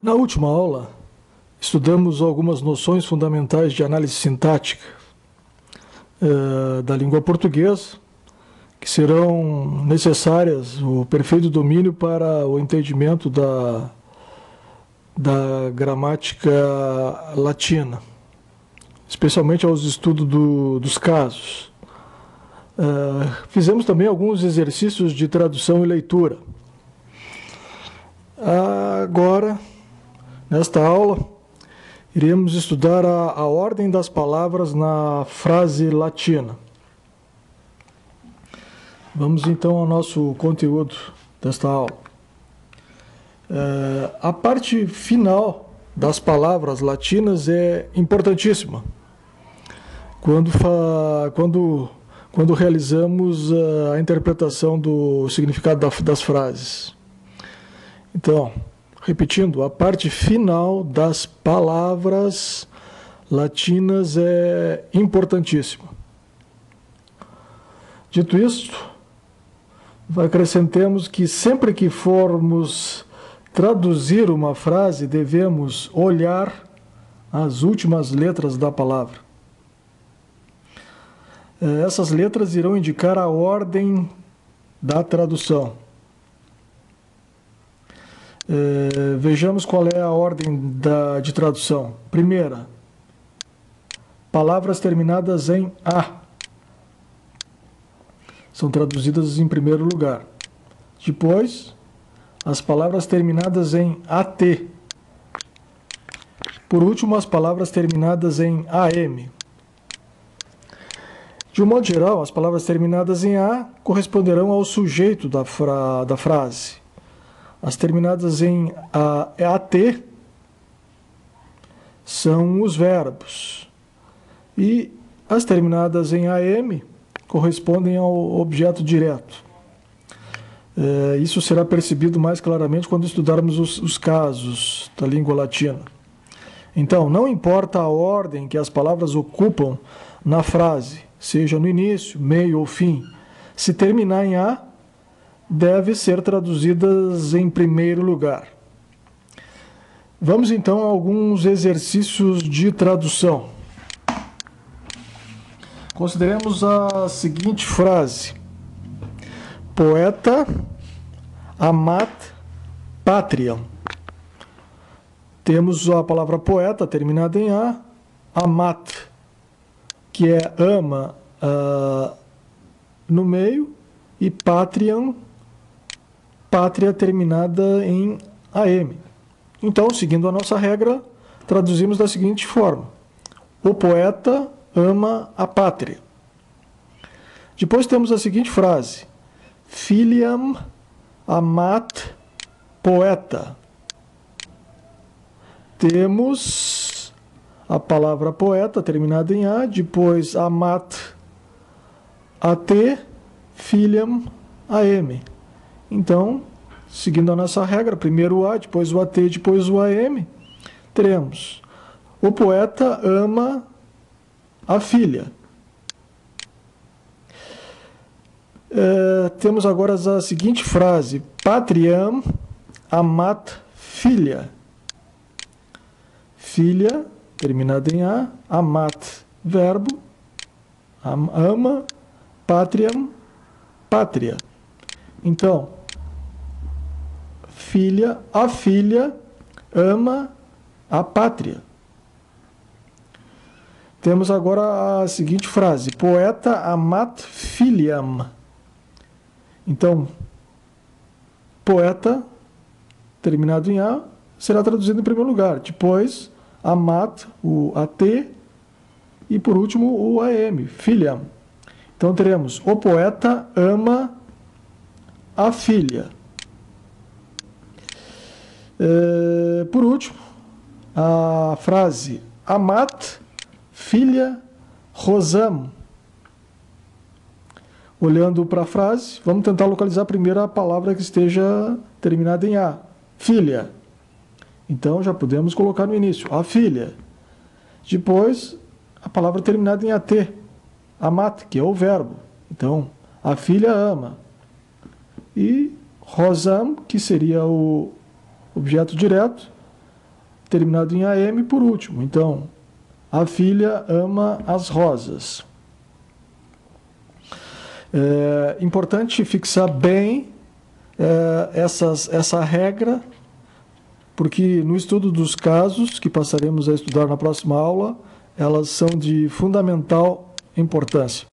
Na última aula, estudamos algumas noções fundamentais de análise sintática uh, da língua portuguesa, que serão necessárias o perfeito domínio para o entendimento da, da gramática latina, especialmente aos estudos do, dos casos. Uh, fizemos também alguns exercícios de tradução e leitura. Agora, Nesta aula, iremos estudar a, a ordem das palavras na frase latina. Vamos então ao nosso conteúdo desta aula. É, a parte final das palavras latinas é importantíssima. Quando, fa, quando, quando realizamos a interpretação do significado da, das frases. Então, Repetindo, a parte final das palavras latinas é importantíssima. Dito isto, acrescentemos que sempre que formos traduzir uma frase, devemos olhar as últimas letras da palavra. Eh, essas letras irão indicar a ordem da tradução. É, vejamos qual é a ordem da, de tradução. Primeira, palavras terminadas em A são traduzidas em primeiro lugar. Depois, as palavras terminadas em AT. Por último, as palavras terminadas em AM. De um modo geral, as palavras terminadas em A corresponderão ao sujeito da, fra da frase as terminadas em AT são os verbos. E as terminadas em AM correspondem ao objeto direto. É, isso será percebido mais claramente quando estudarmos os, os casos da língua latina. Então, não importa a ordem que as palavras ocupam na frase, seja no início, meio ou fim, se terminar em A, deve ser traduzidas em primeiro lugar. Vamos então a alguns exercícios de tradução. Consideremos a seguinte frase: Poeta amat patriam. Temos a palavra poeta terminada em a, amat, que é ama uh, no meio, e patriam pátria terminada em AM. Então, seguindo a nossa regra, traduzimos da seguinte forma: O poeta ama a pátria. Depois temos a seguinte frase: Filiam amat poeta. Temos a palavra poeta terminada em A, depois amat at, filiam am. Então, seguindo a nossa regra, primeiro o A, depois o AT, depois o AM, teremos o poeta ama a filha. É, temos agora a seguinte frase: Patriam amat filha. Filha, terminada em A, amat, verbo, ama, patriam, pátria. Então, filha, a filha ama a pátria. Temos agora a seguinte frase: Poeta amat filiam. Então, poeta, terminado em A, será traduzido em primeiro lugar. Depois, amat, o AT, e por último, o AM, filiam. Então teremos: O poeta ama a filha. É, por último, a frase Amat, filha Rosam. Olhando para a frase, vamos tentar localizar primeiro a palavra que esteja terminada em A. Filha. Então já podemos colocar no início, a filha. Depois, a palavra terminada em AT. Amat, que é o verbo. Então, a filha ama. E Rosam, que seria o objeto direto, terminado em AM por último. Então, a filha ama as rosas. É importante fixar bem é, essas, essa regra, porque no estudo dos casos, que passaremos a estudar na próxima aula, elas são de fundamental importância.